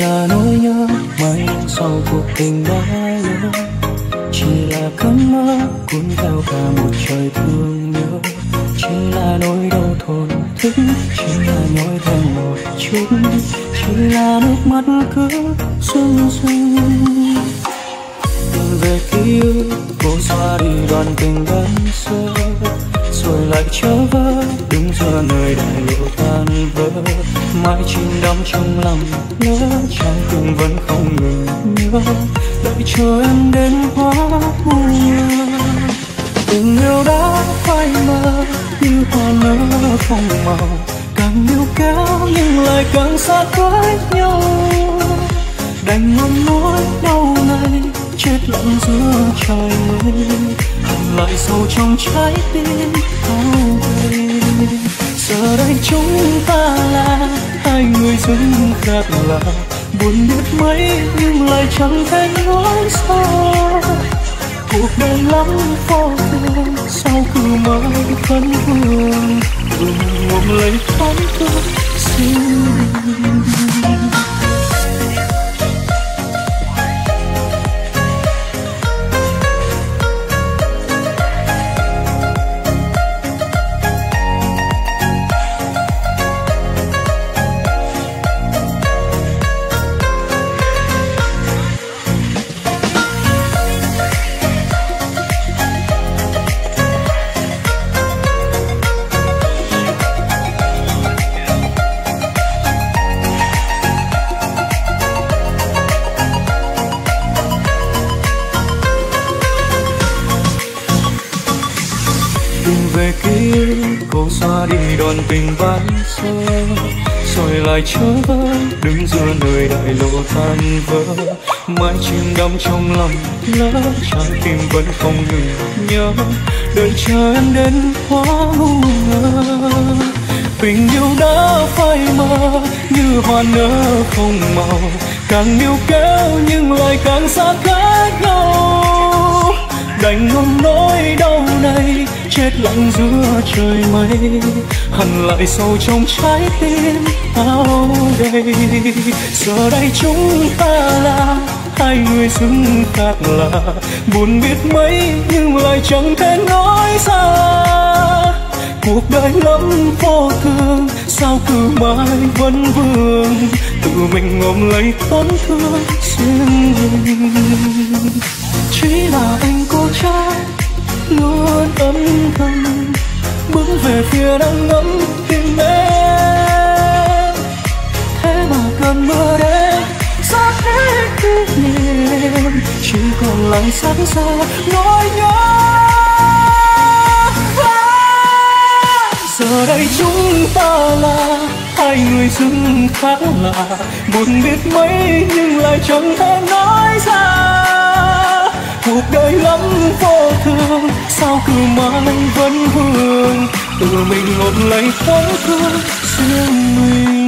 là nỗi nhớ mãi sau cuộc tình đã yêu, chỉ là cơn mơ cuốn theo cả một trời thương nhớ chỉ là nỗi đau thổn thức chỉ là nỗi thêm một chút. Chỉ là nước mắt cứ rưng rưng về ký ức, cô xóa đi đoạn tình đơn sơ. Rồi lại trở về đứng giữa nơi đại lộ tan vỡ. Mãi chìm đắm trong lòng nhớ trong tim vẫn không ngừng nhớ. Đợi chờ em đến quá muộn tình yêu đã phai mờ như hoa nở không màu. Càng yêu kéo nhưng lại càng xa cách nhau. Đành ngậm nỗi đau này, chết lặng giữa trời mây. Hằn lại sâu trong trái tim đau đây giờ đây chúng ta là hai người dưng khác lạ. Buồn biết mấy nhưng lại chẳng thể nói sao cuộc đời lắm vô thường sao cứ mãi vẫn vương vương ôm lấy thoáng thương xin đi xa đi đoàn tình ban xưa rồi lại chớ đứng giữa nơi đại lộ tan vỡ. Mãi chìm đắm trong lòng lỡ trái tim vẫn không ngừng nhớ. Đợi chờ em đến quá ngu ngơ. Tình yêu đã phai mờ, như hoa nở không màu. Càng yêu kéo nhưng lại càng xa cách nhau đành ngậm nỗi đau này, chết lặng giữa trời mây. Hằn lại sâu trong trái tim bao đây giờ đây chúng ta là hai người xứng khác lạ. Buồn biết mấy nhưng lại chẳng thể nói ra. Cuộc đời lắm vô thường, sao cứ mãi vẫn vương? Tự mình ôm lấy tổn thương riêng mình chỉ là anh cô trai, luôn âm thầm, bước về phía đang ngắm tìm em. Thế mà cơn mưa đến xa hết kỷ niệm chỉ còn lại sẵn xa nỗi nhớ giờ đây chúng ta là hai người dưng khác lạ buồn biết mấy nhưng lại chẳng thể nói ra cuộc đời lắm vô thường, sao cứ mãi vẫn vương? Tự mình một lấy tổn thương riêng mình.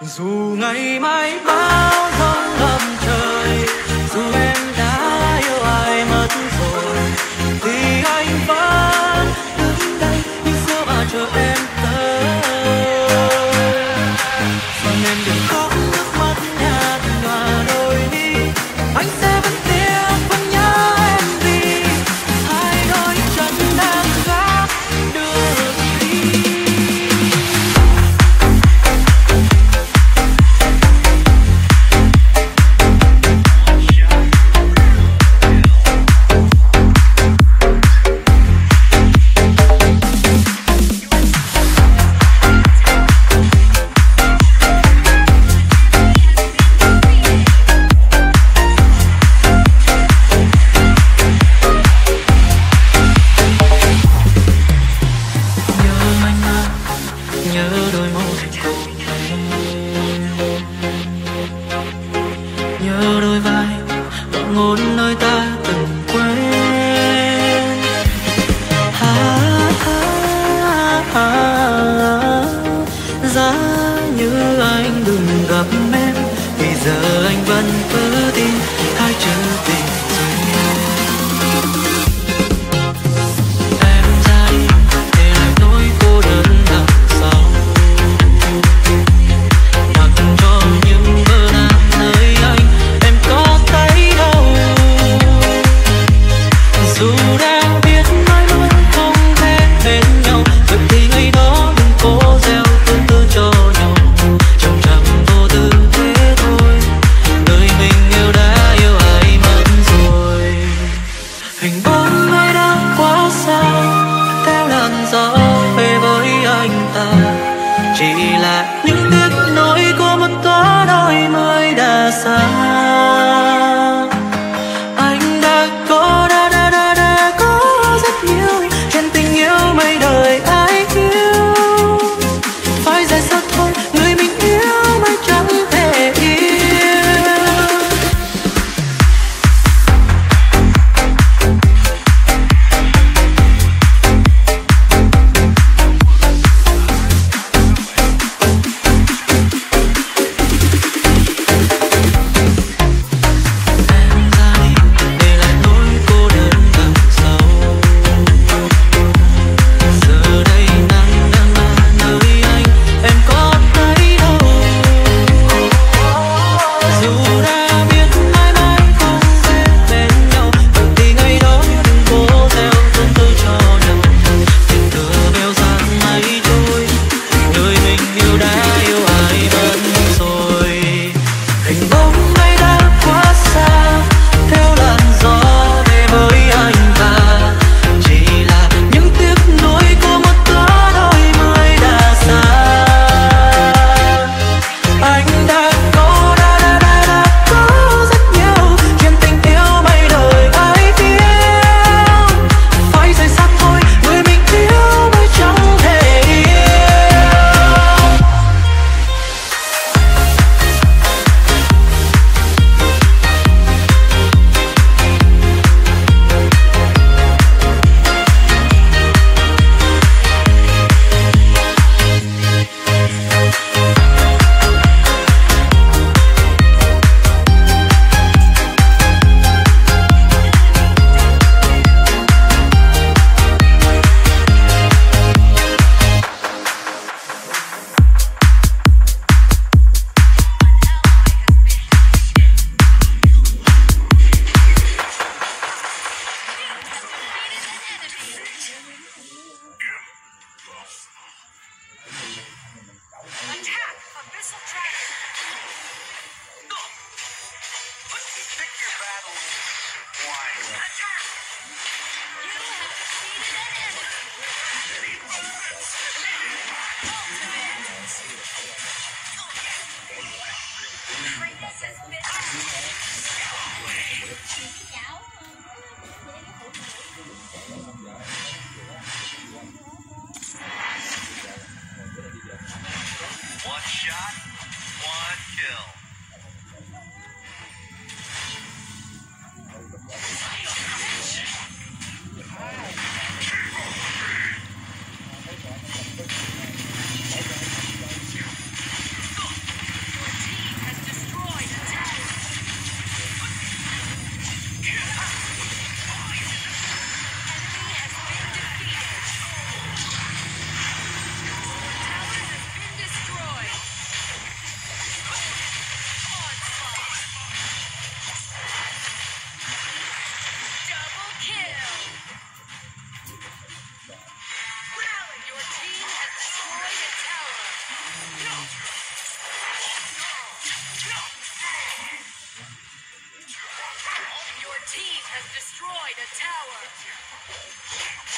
Dù ngày mai bão giông ngập nhớ đôi môi. Nhớ đôi vai và ngôn nơi ta từng quen à, à, à, à, giá như anh đừng gặp em thì giờ anh vẫn cứ tin hai chữ tình basura. Subtract. has destroyed a tower.